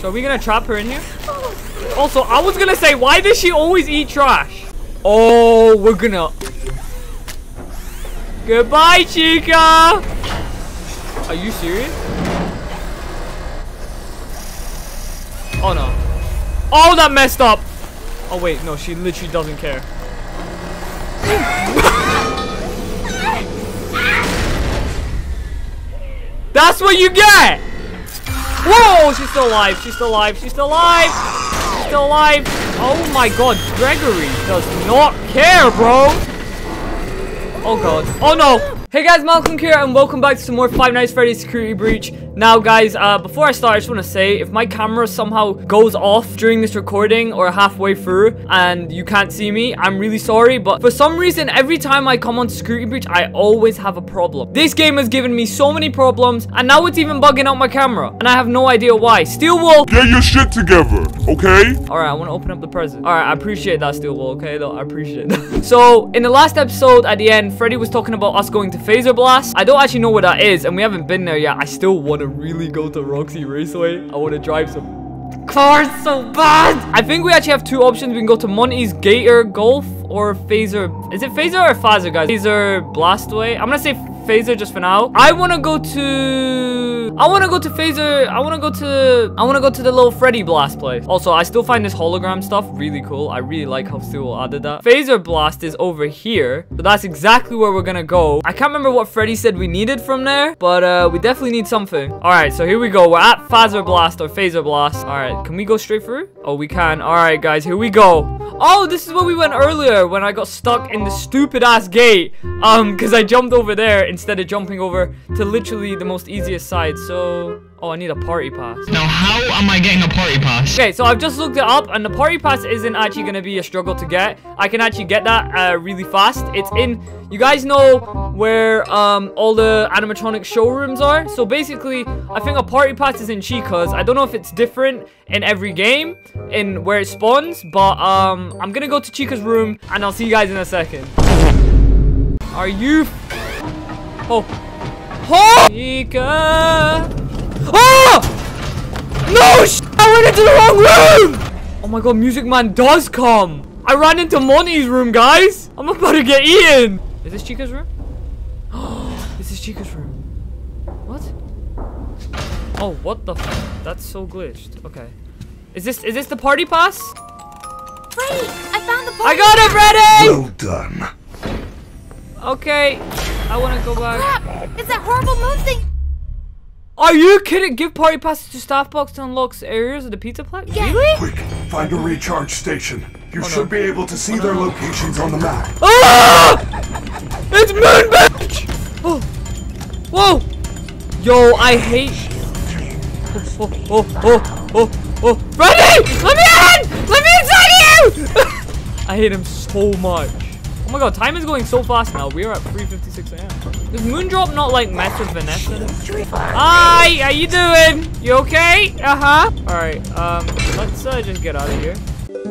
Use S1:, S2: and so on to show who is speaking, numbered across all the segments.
S1: So are we gonna trap her in here? Also, I was gonna say, why does she always eat trash? Oh, we're gonna... Goodbye, Chica! Are you serious? Oh, no. Oh, that messed up! Oh, wait, no, she literally doesn't care. That's what you get! Whoa, she's still alive, she's still alive, she's still alive! She's still alive! Oh my god, Gregory does not care, bro! Oh god. Oh no! Hey guys, Malikong here and welcome back to some more Five Nights Freddy's Security Breach. Now guys, uh, before I start, I just want to say, if my camera somehow goes off during this recording or halfway through and you can't see me, I'm really sorry, but for some reason, every time I come on Security Breach, I always have a problem. This game has given me so many problems and now it's even bugging out my camera and I have no idea why. Steel Wool!
S2: Get your shit together, okay?
S1: Alright, I want to open up the present. Alright, I appreciate that, Steel Wool, okay? Though, I appreciate that. so, in the last episode, at the end, Freddy was talking about us going to Fazer Blast. I don't actually know where that is, and we haven't been there yet. I still want to really go to Roxy Raceway. I want to drive some cars so bad. I think we actually have two options. We can go to Monty's Gator Golf or Phaser. Is it Phaser or Phaser, guys? Phaser Blastway. I'm going to say Phaser just for now. I want to go to... I want to go to Phaser. I want to go to... I want to go to the little Freddy Blast place. Also, I still find this hologram stuff really cool. I really like how Steel added that. Fazer Blast is over here. So that's exactly where we're going to go. I can't remember what Freddy said we needed from there. But uh, we definitely need something. All right, so here we go. We're at Fazer Blast or Fazer Blast. All right, can we go straight through? Oh, we can. All right, guys, here we go. Oh, this is where we went earlier when I got stuck in the stupid ass gate. Um, because I jumped over there instead of jumping over to literally the most easiest side. So, oh, I need a party pass.
S3: Now, how am I getting a party pass?
S1: Okay, so I've just looked it up, and the party pass isn't actually going to be a struggle to get. I can actually get that uh, really fast. It's in, you guys know where um, all the animatronic showrooms are? So basically, I think a party pass is in Chica's. I don't know if it's different in every game, in where it spawns, but um, I'm going to go to Chica's room, and I'll see you guys in a second. Are you... Oh. Oh! Chica! Oh! No! Sh I went into the wrong room! Oh my god, Music Man does come. I ran into Monty's room, guys. I'm about to get eaten. Is this Chica's room? Oh, this is Chica's room. What? Oh, what the f That's so glitched. Okay. Is this is this the party pass?
S4: Freddy, I found the party I
S1: got it, Freddy!
S2: Well done.
S1: Okay. I want to go back.
S4: Crap! It's that horrible moon thing!
S1: Are you kidding? Give party passes to staff box to unlock areas of the pizza place?
S4: Yeah.
S1: Really?
S2: Quick, find a recharge station. You should be able to see their locations on the map.
S1: Ah! It's Moon Bitch! Oh. Whoa! Yo, I hate. Oh, oh, oh, oh, oh, oh. Freddy! Let me in! Let me inside you! I hate him so much. Oh my god, time is going so fast now. We are at 3.56 a.m. Does Moondrop not like mess with Vanessa? Hi, how you doing? You okay? Uh-huh. Alright, um, let's uh, just get out of here.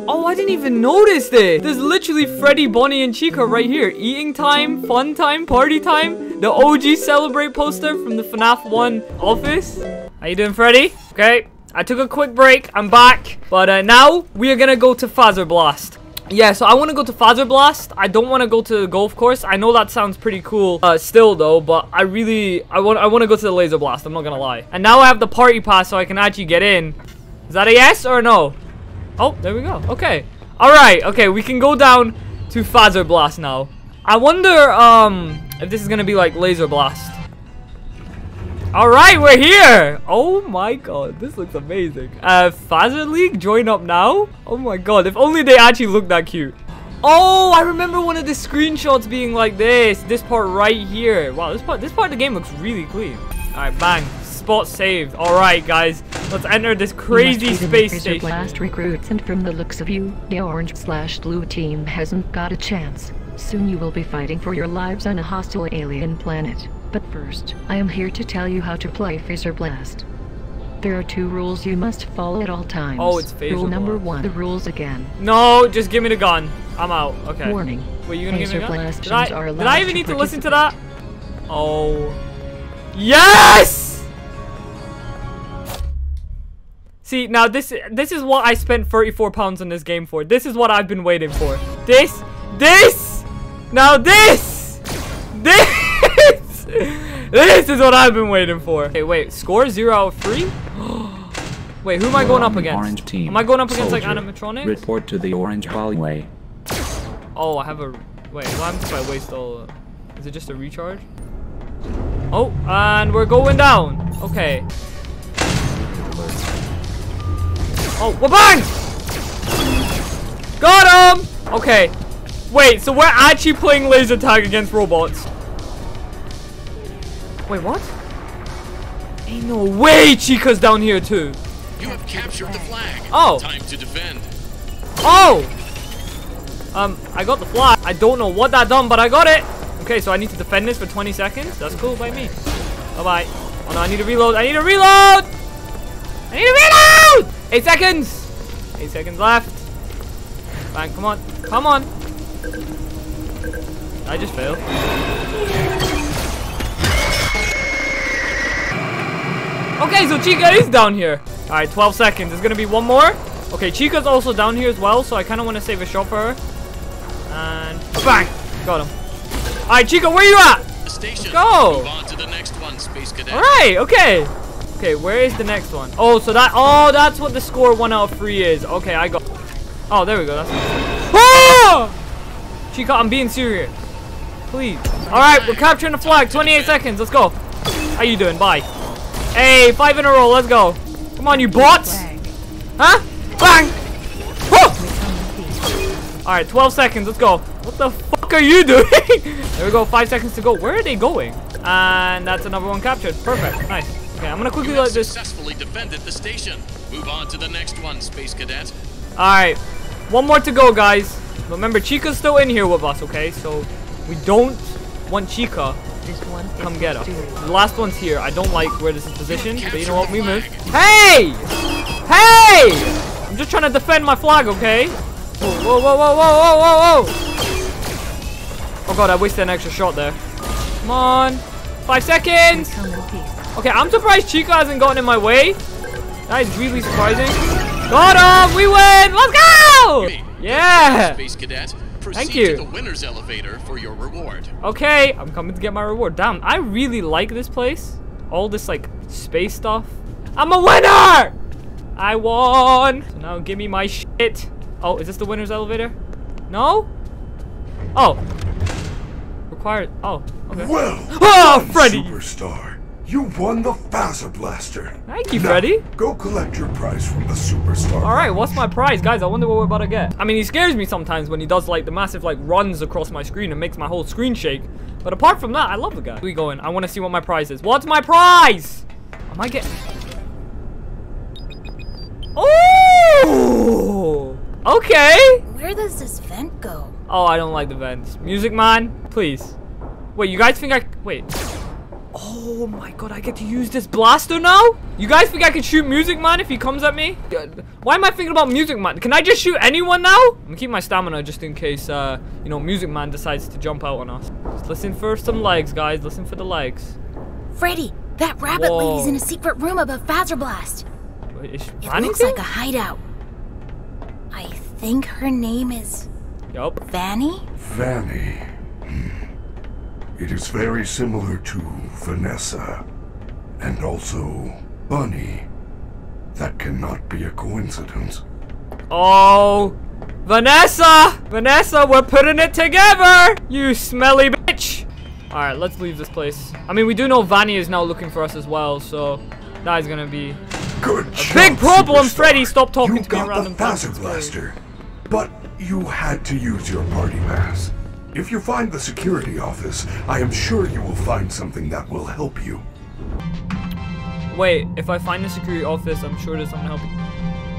S1: Oh, I didn't even notice this. There's literally Freddy, Bonnie, and Chica right here. Eating time, fun time, party time. The OG Celebrate poster from the FNAF 1 office. How you doing, Freddy? Okay, I took a quick break. I'm back. But uh, now, we are gonna go to Fazer Blast. Yeah, so I want to go to Fazer Blast. I don't want to go to the golf course. I know that sounds pretty cool uh, still, though, but I really, I want I want to go to the Laser Blast. I'm not going to lie. And now I have the party pass so I can actually get in. Is that a yes or no? Oh, there we go. Okay. All right. Okay, we can go down to Fazer Blast now. I wonder um if this is going to be like Laser Blast. All right, we're here. Oh my god, this looks amazing. Uh, Phaser League, join up now. Oh my god, if only they actually looked that cute. Oh, I remember one of the screenshots being like this. This part right here. Wow, this part, this part of the game looks really clean. All right, bang. Spot saved. All right, guys, let's enter this crazy space station.
S5: Blast recruits, and from the looks of you, the orange slash blue team hasn't got a chance. Soon you will be fighting for your lives on a hostile alien planet. But first, I am here to tell you how to play Fazer Blast. There are two rules you must follow at all times.
S1: Oh, it's Phaser
S5: Rule number one, the rules again.
S1: No, just give me the gun. I'm out. Okay.
S5: Warning.
S1: Wait, you gonna give me
S5: Phaser
S1: a gun? Did I, did I even
S5: to
S1: need to listen to that? Oh. Yes! See, now this this is what I spent 34 pounds on this game for. This is what I've been waiting for. This, this, now this, this, this is what I've been waiting for. Okay, wait, score zero out of three? wait, who am I going up against?
S6: Orange team.
S1: Am I going up against like animatronics?
S6: Report to the orange hallway.
S1: Oh, I have a. Wait, what happens if I waste all? Is it just a recharge? Oh, and we're going down. Okay. Oh, well, bang! Got him! Okay. Wait, so we're actually playing laser tag against robots. Wait, what? Ain't no way Chica's down here too.
S7: You have captured the flag.
S1: Oh.
S7: Time to defend.
S1: Oh! Um, I got the flag. I don't know what that done, but I got it. Okay, so I need to defend this for 20 seconds. That's cool by me. Bye-bye. Oh no, I need to reload. I need to reload! I need to reload! Eight seconds! Eight seconds left. Bang, come on. Come on. I just failed. Okay, so Chica is down here. Alright, 12 seconds. There's gonna be one more. Okay, Chica's also down here as well, so I kind of want to save a shot for her. And bang! Got him. Alright, Chica, where you at?
S7: The station.
S1: go.
S7: Move on to the next one, Space Cadet.
S1: Alright, okay. Okay, where is the next one? Oh, so that, oh, that's what the score one out of three is. Okay, I got, oh, there we go. That's oh! Chica, I'm being serious. Please. Alright, we're capturing the flag. 28 seconds. Let's go. How you doing? Bye. Hey, five in a row. Let's go. Come on, you bots. Huh? Bang! Alright, 12 seconds. Let's go. What the fuck are you doing? there we go. Five seconds to go. Where are they going? And that's another one captured. Perfect. Nice. Okay, I'm gonna quickly let this.
S7: successfully defended the station. Move on to the next one, Space Cadet.
S1: Alright. One more to go, guys. Remember, Chica's still in here with us, okay? So, we don't want Chica
S5: This one is
S1: come get us.
S5: mysterious.
S1: The last one's here. I don't like where this is positioned, but you know what? We move. Hey! Hey! I'm just trying to defend my flag, okay? Whoa, whoa, whoa, whoa, whoa, whoa, whoa! Oh god, I wasted an extra shot there. Come on. Five seconds!
S5: Come in peace.
S1: Okay, I'm surprised Chica hasn't gotten in my way. That is really surprising. Got him! We win! Let's go! Yeah!
S7: Space Cadet. Proceed
S1: Thank you.
S7: to the winner's elevator for your reward.
S1: Okay, I'm coming to get my reward. Damn, I really like this place. All this, like, space stuff. I'm a winner! I won! So now give me my shit. Oh, is this the winner's elevator? No? Oh. Required. Oh, okay.
S2: Well,
S1: Oh,
S2: done,
S1: Freddy!
S2: Superstar. You won the Fazer Blaster.
S1: Thank you,
S2: Now,
S1: Freddy.
S2: Go collect your prize from the Superstar.
S1: Alright, what's my prize? Guys, I wonder what we're about to get. I mean, he scares me sometimes when he does, like, the massive, like, runs across my screen and makes my whole screen shake. But apart from that, I love the guy. Where we going? I want to see what my prize is. What's my prize? Am I getting... Oh! Okay!
S4: Where does this vent go?
S1: Oh, I don't like the vents. Music man, please. Wait, you guys think I... Wait. Oh my god, I get to use this blaster now? You guys think I can shoot Music Man if he comes at me? Why am I thinking about Music Man? Can I just shoot anyone now? I'm gonna keep my stamina just in case, uh, you know, Music Man decides to jump out on us. Just listen for some legs, guys. Listen for the legs.
S4: Freddy, that rabbit
S1: Whoa.
S4: lady's in a secret room above Fazer Blast.
S1: Wait, is she
S4: It
S1: planning
S4: looks
S1: to?
S4: like a hideout. I think her name is
S1: Yup.
S4: Vanny?
S2: Vanny. It is very similar to Vanessa. And also Bunny. That cannot be a coincidence.
S1: Oh, Vanessa! Vanessa, we're putting it together! You smelly bitch! Alright, let's leave this place. I mean, we do know Vanny is now looking for us as well, so that is gonna be...
S2: Good
S1: big
S2: job,
S1: problem,
S2: Superstar.
S1: Freddy. Stop talking
S2: you
S1: to me
S2: got
S1: around
S2: the
S1: them
S2: Phaser
S1: places.
S2: Blaster. But you had to use your party pass. If you find the security office, I am sure you will find something that will help you.
S1: Wait, if I find the security office, I'm sure there's someone helping.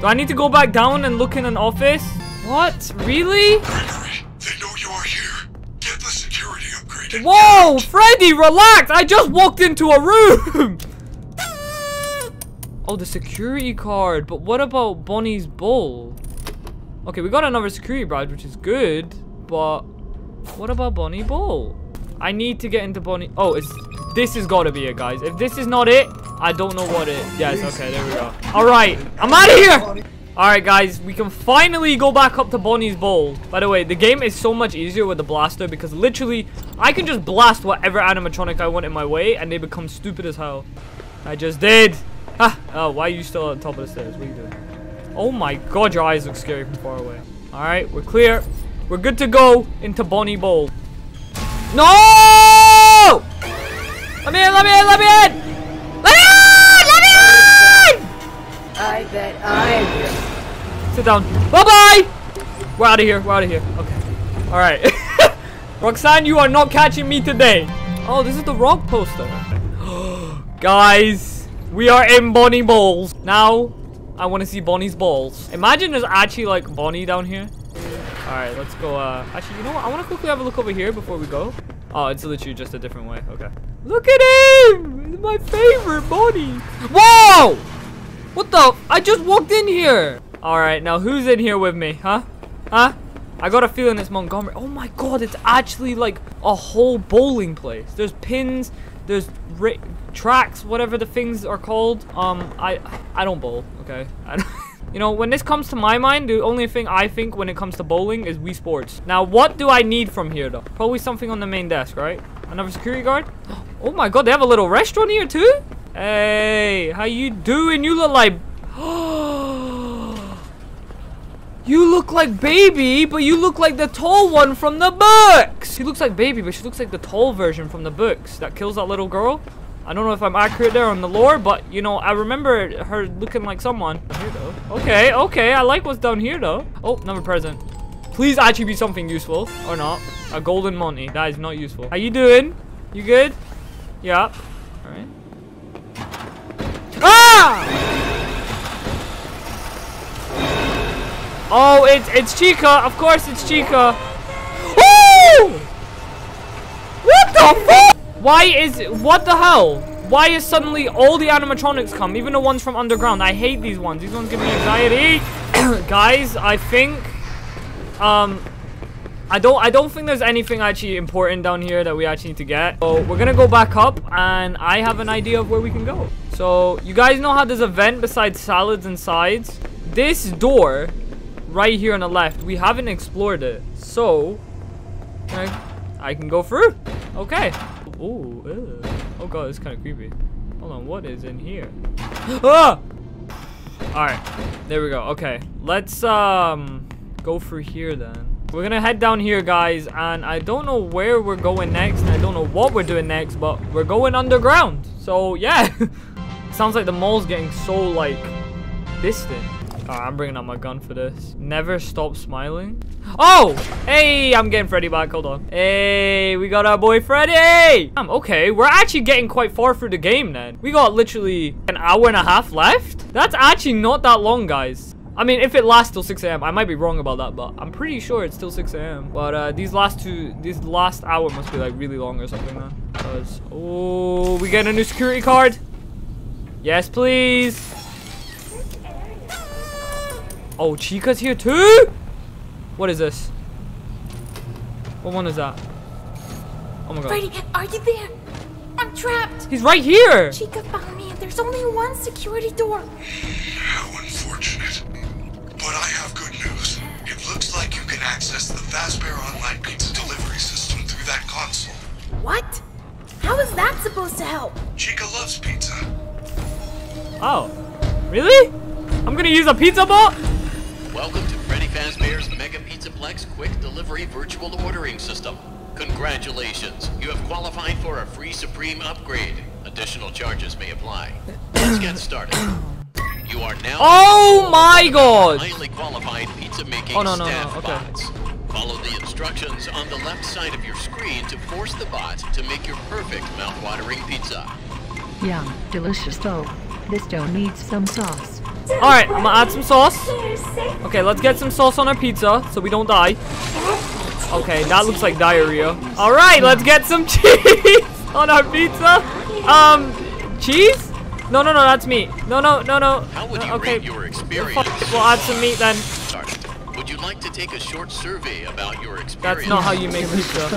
S1: Do I need to go back down and look in an office? What? Really?
S2: Gregory, they know you are here. Get the security upgrade. and
S1: Whoa, Freddy, relax! I just walked into a room! oh, the security card. But what about Bonnie's bowl? Okay, we got another security badge, which is good. But what about Bonnie Ball? I need to get into Bonnie. Oh, it's this has got to be it, guys. If this is not it, I don't know what it. Yes. Okay. There we go. All right. I'm out of here. All right, guys. We can finally go back up to Bonnie's bowl. By the way, the game is so much easier with the blaster because literally, I can just blast whatever animatronic I want in my way, and they become stupid as hell. I just did. Ah. Oh, why are you still on top of the stairs? What are you doing? Oh my god, your eyes look scary from far away. Alright, we're clear. We're good to go into Bonnie Bowl. No! Let me in, let me in, let me in! Let me in! Let me in!
S8: I bet I
S1: Sit down. Bye-bye! We're out of here, we're out of here. Okay. Alright. Roxanne, you are not catching me today. Oh, this is the rock poster. Guys, we are in Bonnie Bowls. Now, I want to see Bonnie's balls. Imagine there's actually like Bonnie down here. Alright, let's go. Uh, actually, you know what? I want to quickly have a look over here before we go. Oh, it's literally just a different way. Okay. Look at him! My favorite Bonnie. Whoa! What the? I just walked in here. Alright, now who's in here with me? Huh? Huh? I got a feeling it's Montgomery. Oh my god, it's actually like a whole bowling place. There's pins, there's tracks, whatever the things are called. Um, I I don't bowl, okay? you know, when this comes to my mind, the only thing I think when it comes to bowling is Wii Sports. Now, what do I need from here, though? Probably something on the main desk, right? Another security guard? Oh my god, they have a little restaurant here, too? Hey, how you doing? You look like... You look like baby, but you look like the tall one from the books. She looks like baby, but she looks like the tall version from the books that kills that little girl. I don't know if I'm accurate there on the lore, but you know, I remember her looking like someone. Here though. Okay, okay, I like what's down here though. Oh, number present. Please actually be something useful, or not. A golden money. That is not useful. How you doing? You good? Yeah. Alright. Ah! Oh, it's it's Chica. Of course, it's Chica. Woo! What the fuck? Why is what the hell? Why is suddenly all the animatronics come, even the ones from underground? I hate these ones. These ones give me anxiety. Guys, I think um I don't I don't think there's anything actually important down here that we actually need to get. So we're gonna go back up and I have an idea of where we can go. So you guys know how there's a vent besides salads and sides? This door right here on the left. We haven't explored it. So, I, I can go through. Okay. Oh, oh god, it's kind of creepy. Hold on, what is in here? ah! Alright, there we go. Okay, let's um go through here then. We're gonna head down here, guys, and I don't know where we're going next, and I don't know what we're doing next, but we're going underground. So, yeah. Sounds like the mall's getting so, like, distant. I'm bringing out my gun for this. Never stop smiling. Oh! Hey, I'm getting Freddy back. Hold on. Hey, we got our boy Freddy! Um, okay, we're actually getting quite far through the game then. We got literally an hour and a half left. That's actually not that long, guys. I mean, if it lasts till 6 a.m., I might be wrong about that, but I'm pretty sure it's still 6 a.m. But uh, these last two, this last hour must be like really long or something, man. Because, oh, we get a new security card. Yes, please. Oh, Chica's here too? What is this? What one is that? Oh my god.
S4: Freddy, are you there? I'm trapped.
S1: He's right here.
S4: Chica found me and there's only one security door.
S2: How unfortunate. But I have good news. It looks like you can access the Fazbear Online Pizza delivery system through that console.
S4: What? How is that supposed to help?
S2: Chica loves pizza.
S1: Oh. Really? I'm gonna use a pizza bot?
S7: Welcome to Freddy Fazbear's Mega Pizzaplex Quick Delivery Virtual Ordering System. Congratulations, you have qualified for a free Supreme upgrade. Additional charges may apply. Let's get started. You are now
S1: Oh my god!
S7: highly qualified pizza making
S1: Oh, no, no, no,
S7: staff
S1: okay.
S7: bots. Follow the instructions on the left side of your screen to force the bot to make your perfect mouth-watering pizza.
S5: Yum, delicious though. This dough needs some sauce.
S1: Alright, I'm gonna add some sauce. Okay, let's get some sauce on our pizza so we don't die. Okay, that looks like diarrhea. Alright, let's get some cheese on our pizza. Um, cheese? No, no, no, that's meat. No, no, no, no.
S7: How would you
S1: okay.
S7: rate your experience?
S1: We'll add some meat then.
S7: Started. Would you like to take a short survey about your experience?
S1: That's not how you make
S5: Give us
S1: pizza.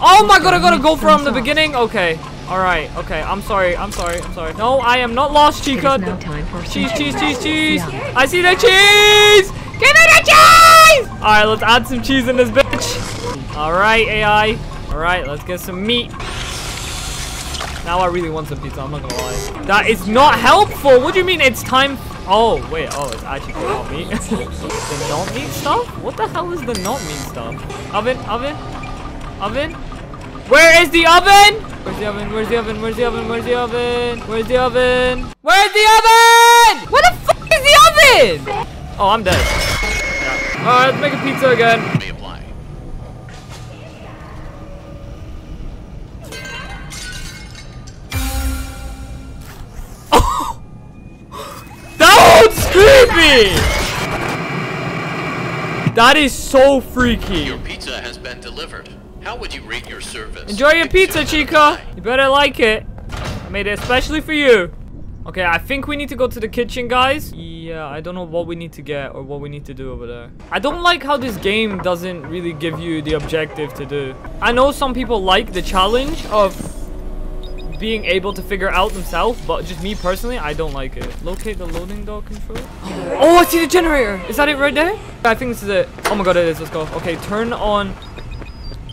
S1: Oh my god, I gotta go from the beginning? Okay. Alright, okay. I'm sorry, I'm sorry, I'm sorry. No, I am not lost, Chica.
S5: now time for
S1: Cheese, cheese, cheese, cheese. I see the cheese! Give me the cheese! Alright, let's add some cheese in this bitch. Alright, AI. Alright, let's get some meat. Now I really want some pizza, I'm not gonna lie. That is not helpful! What do you mean it's time? Oh, wait, oh, it's actually not meat. the not meat stuff? What the hell is the not meat stuff? Oven, oven, oven? Where is the oven? Where's the oven? Where's the oven? Where's the oven? Where's the oven? Where's the oven? Where's the oven? Where the fuck is the oven? Oh, I'm dead. Yeah. Alright, let's make a pizza again. That is so freaky.
S7: Your pizza has been delivered. How would you rate your service?
S1: Enjoy your pizza, Chica.
S7: out of five.
S1: You better like it. I made it especially for you. Okay, I think we need to go to the kitchen, guys. Yeah, I don't know what we need to get or what we need to do over there. I don't like how this game doesn't really give you the objective to do. I know some people like the challenge of being able to figure out themselves, but just me personally, I don't like it. Locate the loading door control. Oh, I see the generator. Is that it right there? I think this is it. Oh my god, it is. Let's go. Okay, turn on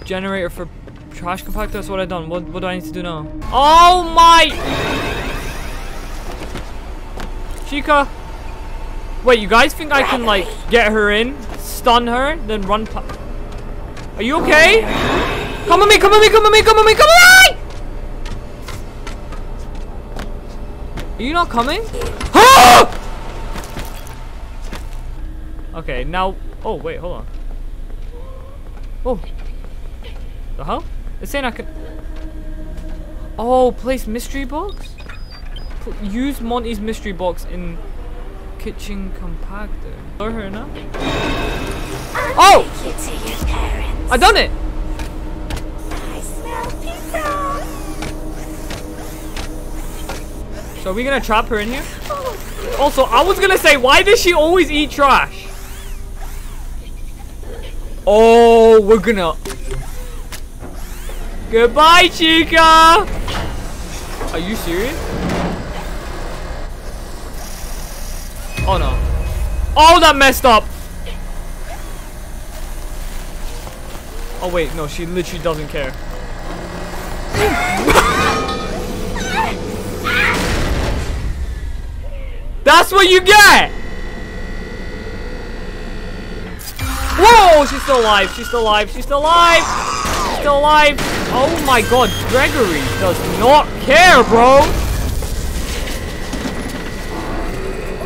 S1: generator for trash compactor. That's what I done. What, what do I need to do now? Oh my! Chica. Wait, you guys think I can like get her in, stun her, then run pa- Are you okay? Come on me, come on me, come on me, come on me, come with me! Are you not coming? Okay, now. Oh, wait, hold on. Oh. The hell? It's saying I can. Oh, place mystery box? Pl- use Monty's mystery box in kitchen compactor. Lure her now? Oh!
S4: You to your parents.
S1: I done it! So are we gonna trap her in here? Also, I was gonna say, why does she always eat trash? Oh, we're gonna... Goodbye, Chica! Are you serious? Oh no. Oh, that messed up! Oh wait, no, she literally doesn't care. That's what you get! Whoa, she's still alive, she's still alive, she's still alive! She's still alive! Oh my god, Gregory does not care, bro!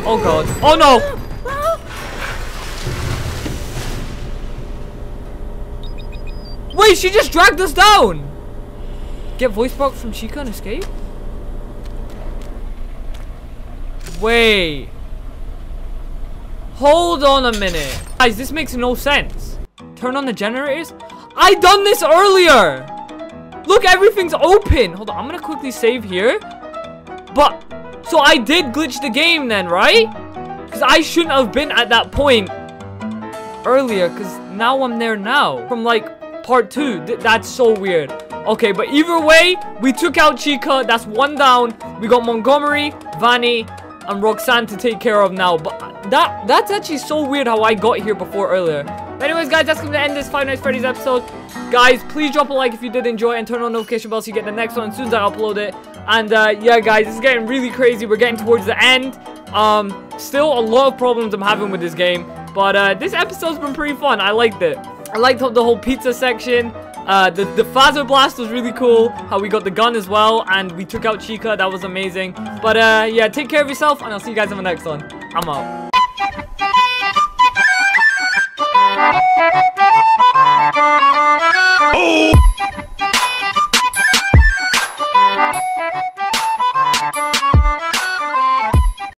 S1: Oh god. Oh no! Wait, she just dragged us down! Get voice box from Chica and escape? Wait. Hold on a minute. Guys, this makes no sense. Turn on the generators? I done this earlier! Look, everything's open! Hold on, I'm gonna quickly save here. But, so I did glitch the game then, right? Because I shouldn't have been at that point earlier, because now I'm there now. From like, part two. Th that's so weird. Okay, but either way, we took out Chica. That's one down. We got Montgomery, Vanny, and Roxanne to take care of now. But that that's actually so weird how I got here before earlier. But anyways, guys, that's going to end this Five Nights Freddy's episode. Guys, please drop a like if you did enjoy and turn on notification bell so you get the next one as soon as I upload it. And uh, yeah, guys, is getting really crazy. We're getting towards the end. Um, still a lot of problems I'm having with this game. But uh, this episode's been pretty fun. I liked it. I liked the whole pizza section. Uh, the, the Fazer Blast was really cool. How we got the gun as well. And we took out Chica. That was amazing. But uh, yeah, take care of yourself. And I'll see you guys in the next one. I'm out.